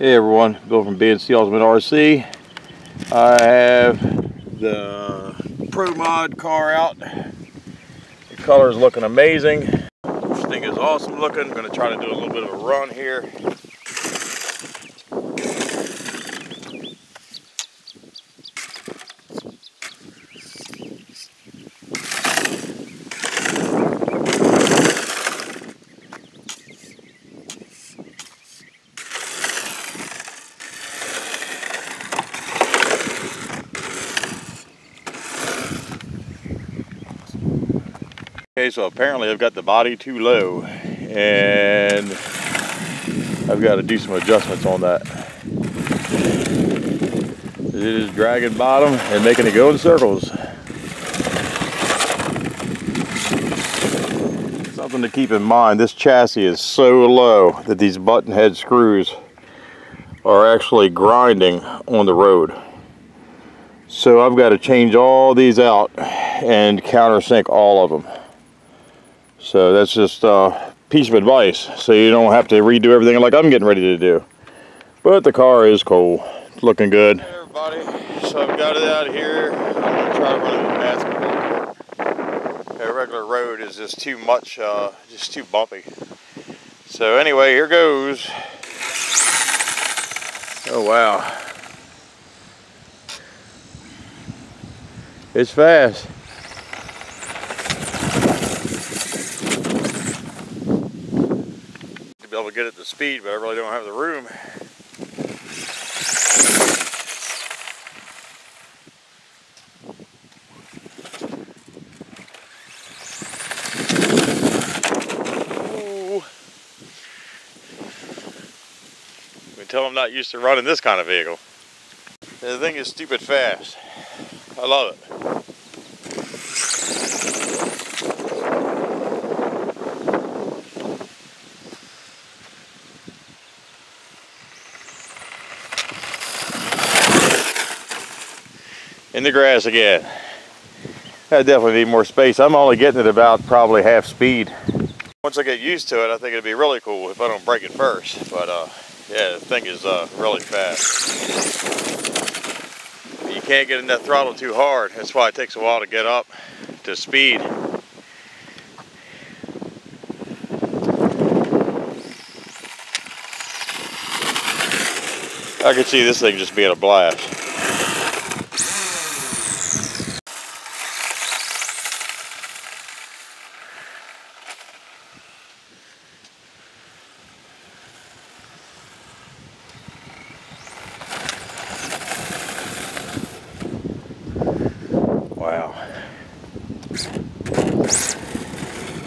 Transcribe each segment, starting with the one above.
Hey everyone, Bill from B&C Ultimate RC. I have the Pro Mod car out. The color is looking amazing. This thing is awesome looking. I'm going to try to do a little bit of a run here. So apparently I've got the body too low and I've got to do some adjustments on that. It is dragging bottom and making it go in circles. Something to keep in mind, this chassis is so low that these button head screws are actually grinding on the road. So I've got to change all these out and countersink all of them. So that's just a piece of advice. So you don't have to redo everything like I'm getting ready to do. But the car is cool. It's looking good. Hey everybody, so I've got it out here. I'm gonna try to run it court. A regular road is just too much, uh, just too bumpy. So anyway, here goes. Oh wow. It's fast. To get it to speed, but I really don't have the room. Ooh. Tell I'm not used to running this kind of vehicle. The thing is stupid fast. I love it. In the grass again. I definitely need more space. I'm only getting it about probably half speed. Once I get used to it, I think it'd be really cool if I don't break it first. But uh, yeah, the thing is uh, really fast. You can't get in that throttle too hard. That's why it takes a while to get up to speed. I can see this thing just being a blast. Wow.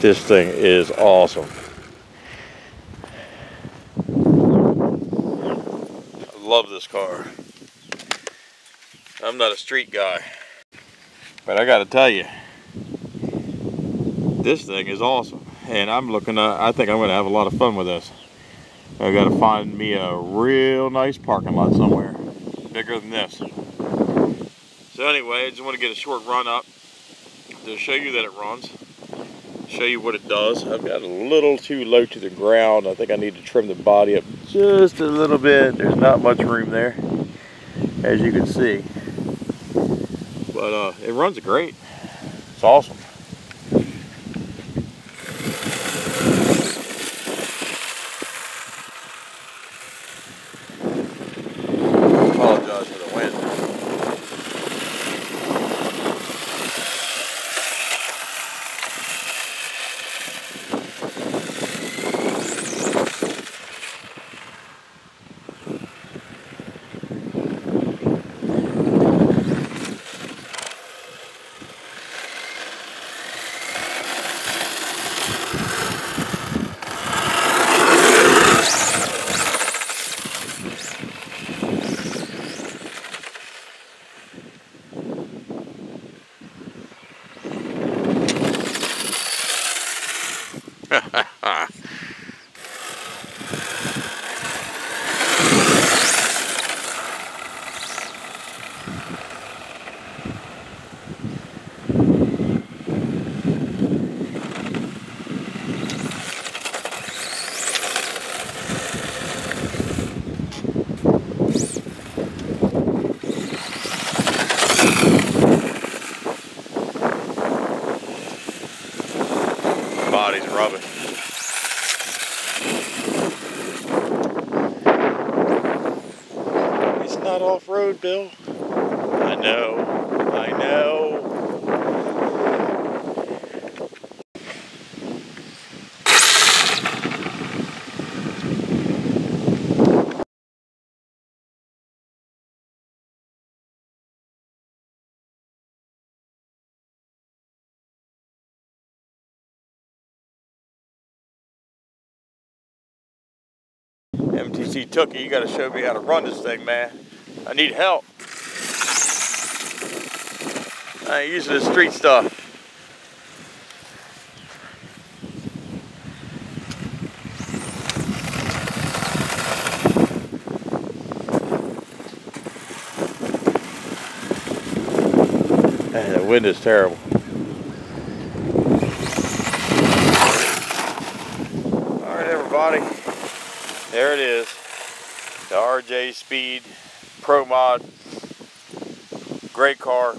This thing is awesome. I love this car. I'm not a street guy. But I gotta tell you, this thing is awesome. And I'm looking, at, I think I'm gonna have a lot of fun with this. I gotta find me a real nice parking lot somewhere, bigger than this. So anyway, I just want to get a short run up to show you that it runs, show you what it does. I've got a little too low to the ground. I think I need to trim the body up just a little bit. There's not much room there, as you can see. But uh, it runs great. It's awesome. Off-road, Bill. I know. I know. MTC Tookie, you gotta show me how to run this thing, man. I need help. I ain't using the street stuff. Man, the wind is terrible. All right, everybody. There it is. The RJ Speed Pro Mod. Great car.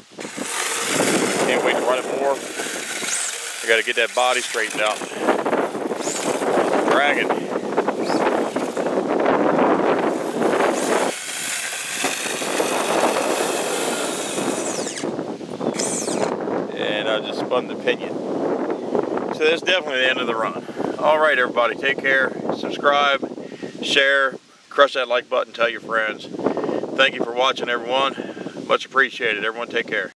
Can't wait to run it more. I gotta get that body straightened out. Dragging. And I just spun the pinion. So that's definitely the end of the run. All right, everybody, take care. Subscribe, share, crush that like button, tell your friends. Thank you for watching, everyone. Much appreciated. Everyone take care.